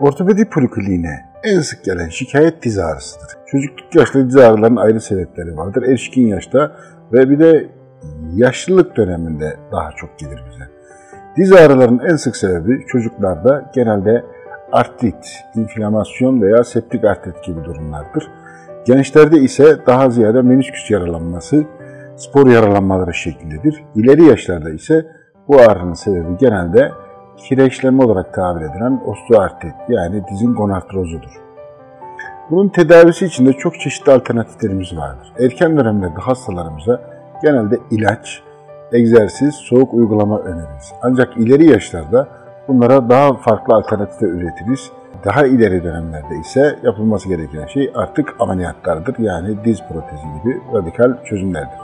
Ortopedi polikliniğine en sık gelen şikayet diz ağrısıdır. Çocukluk yaşta diz ağrılarının ayrı sebepleri vardır. Erişkin yaşta ve bir de yaşlılık döneminde daha çok gelir bize. Diz ağrılarının en sık sebebi çocuklarda genelde artrit, inflamasyon veya septik artrit gibi durumlardır. Gençlerde ise daha ziyade menisküs yaralanması, spor yaralanmaları şeklindedir. İleri yaşlarda ise bu ağrının sebebi genelde kireçlenme olarak tabir edilen osteoartrit yani dizin gonartrozudur. Bunun tedavisi için de çok çeşitli alternatiflerimiz vardır. Erken dönemlerde hastalarımıza genelde ilaç, egzersiz, soğuk uygulama öneririz. Ancak ileri yaşlarda bunlara daha farklı alternatifler üretiriz. Daha ileri dönemlerde ise yapılması gereken şey artık ameliyatlardır. Yani diz protezi gibi radikal çözümlerdir.